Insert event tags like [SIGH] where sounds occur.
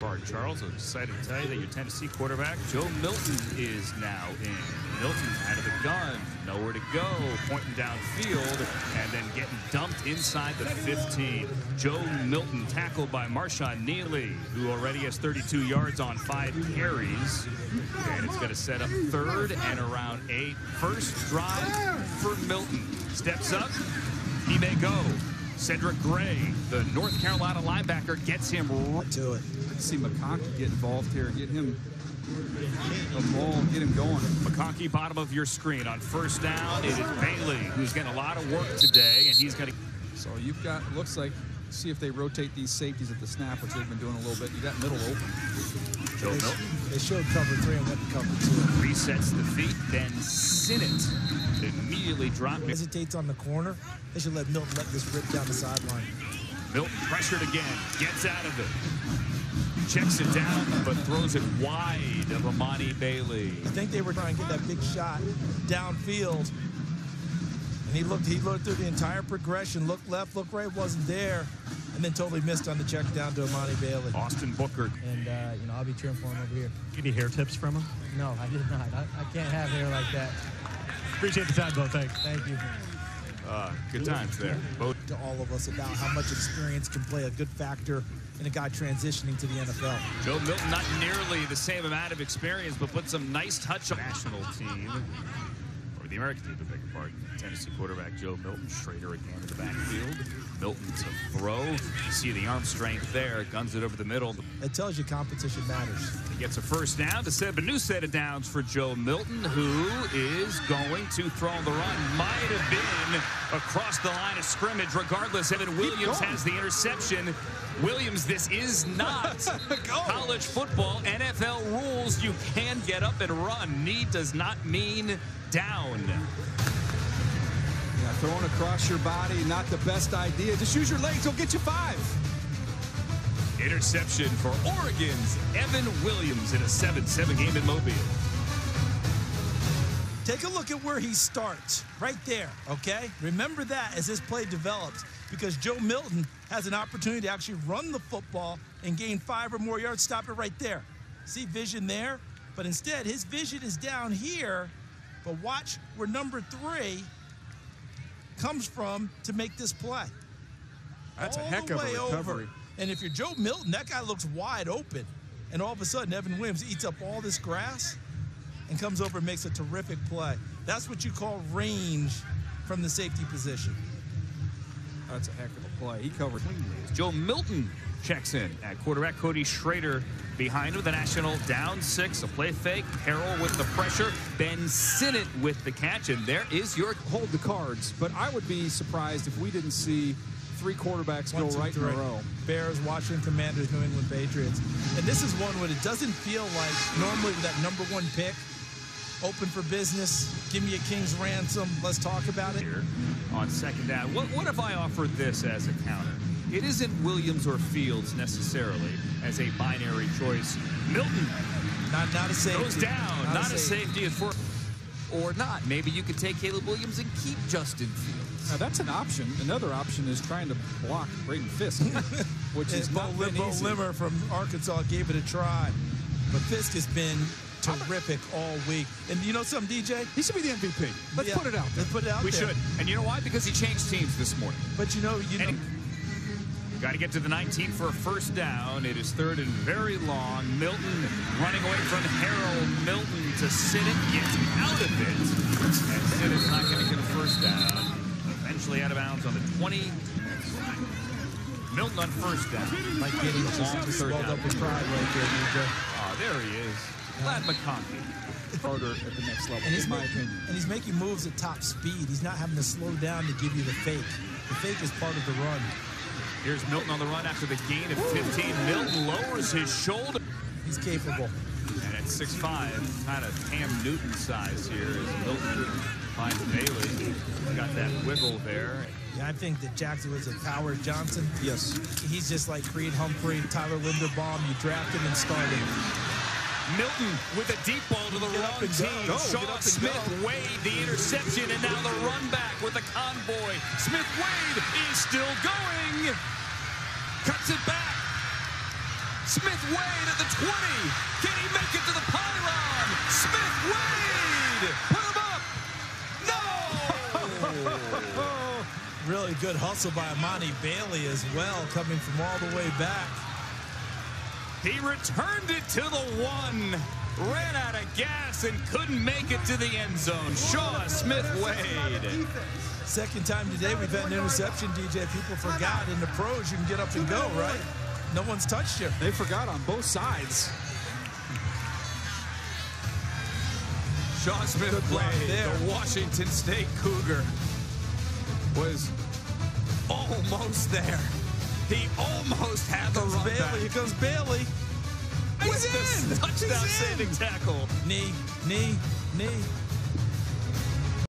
Bart Charles, I'm excited to tell you that your Tennessee quarterback, Joe Milton, is now in. Milton out of the gun, nowhere to go, pointing downfield, and then getting dumped inside the 15. Joe Milton tackled by Marshawn Neely, who already has 32 yards on five carries. And it's going to set up third and around eight. First drive for Milton. Steps up, he may go. Cedric Gray, the North Carolina linebacker, gets him right to it. See McConkey get involved here, get him a ball, get him going. McConkey, bottom of your screen. On first down, it is Bailey, who's getting a lot of work today, and he's going to. So you've got, looks like, see if they rotate these safeties at the snap, which they've been doing a little bit. You got middle open. Joe they, Milton. They showed cover three and went to cover two. Resets the feet, then Sinnott immediately dropped. Hesitates on the corner. They should let Milton let this rip down the sideline. Milton pressured again, gets out of it. Checks it down, but throws it wide of Amani Bailey. I think they were trying to get that big shot downfield. And he looked, he looked through the entire progression, looked left, looked right, wasn't there, and then totally missed on the check down to Amani Bailey. Austin Booker. And, uh, you know, I'll be cheering for him over here. Any hair tips from him? No, I did not. I, I can't have hair like that. Appreciate the time, though. Thanks. Thank you. Uh, good times there. Both to all of us about how much experience can play a good factor in a guy transitioning to the NFL. Joe Milton, not nearly the same amount of experience, but put some nice touch on the national team. Or the American team, to beg your pardon. Tennessee quarterback Joe Milton. Schrader again in the backfield. Milton to throw. You see the arm strength there. Guns it over the middle. It tells you competition matters. He gets a first down to set up a new set of downs for Joe Milton, who is going to throw on the run. Might have been across the line of scrimmage. Regardless, Evan Williams has the interception. Williams, this is not [LAUGHS] college football. NFL rules, you can get up and run. Knee does not mean down. Yeah, throwing across your body, not the best idea. Just use your legs, it'll get you five. Interception for Oregon's Evan Williams in a 7-7 game in Mobile. Take a look at where he starts, right there, okay? Remember that as this play develops because Joe Milton has an opportunity to actually run the football and gain five or more yards. Stop it right there. See vision there? But instead, his vision is down here. But watch where number three comes from to make this play. That's all a heck of a recovery. Over. And if you're Joe Milton, that guy looks wide open. And all of a sudden, Evan Williams eats up all this grass and comes over and makes a terrific play. That's what you call range from the safety position. That's a heck of a play. He covered. Joe Milton checks in at quarterback. Cody Schrader behind him. The National down six. A play fake. Harrell with the pressure. Ben Sinnott with the catch. And there is your hold the cards. But I would be surprised if we didn't see three quarterbacks One, go two, right three. in a row. Bears, Washington Commanders, New England Patriots. And this is one where it doesn't feel like normally with that number one pick, open for business, give me a king's ransom, let's talk about it. here on second down. What, what if I offered this as a counter? It isn't Williams or Fields necessarily as a binary choice. Milton Not, not a safety. goes down. Not, Not a a safety. safety for or not. Maybe you could take Caleb Williams and keep Justin Fields. Now that's an option. Another option is trying to block Braden Fiske, [LAUGHS] which is Bo, not been Bo easy. Limmer from Arkansas gave it a try. But Fiske has been terrific all week. And you know something, DJ? He should be the MVP. Let's Yeah, put it out there. Let's put it out We there. should. And you know why? Because he changed teams this morning. But you know, you know, And Got to get to the 19 for a first down. It is third and very long. Milton running away from Harold Milton to Sinnott gets out of it. And Sinnott's not going to get a first down. Eventually out of bounds on the 20. Milton on first down. Mike Giddey Long just, just third swelled down. up with pride right there, DJ. Oh, there he is. Ladd McConkey. Harder at the next level, And he's, in my ma- opinion. and he's making moves at top speed. He's not having to slow down to give you the fake. The fake is part of the run. Here's Milton on the run after the gain of 15. Milton lowers his shoulder. He's capable. And at 6'5", kind of Cam Newton size here as Milton finds Bailey. Got that wiggle there. Yeah, I think that Jackson was a power Johnson. Yes. He's just like Creed Humphrey, Tyler Linderbaum. You draft him and start him. Milton with a deep ball to the Get wrong team. Go, Sean get up and Smith go. Wade the interception, and now the run back with the convoy. Smith Wade is still going. Cuts it back. Smith Wade at the 20. Can he make it to the pylon? Smith Wade! Put him up! No! [LAUGHS] Really good hustle by Amani Bailey as well, coming from all the way back. He returned it to the one. Ran out of gas and couldn't make it to the end zone. Chau Smith Wade. Second time today we've had an interception, DJ. People forgot in the pros you can get up and go, right? No one's touched you. They forgot on both sides. Chau Smith Wade, there. the Washington State Cougar, was almost there. He almost had the run Bailey. back. Here comes Bailey. With He's the in. touchdown He's in. saving tackle. Knee, knee, knee.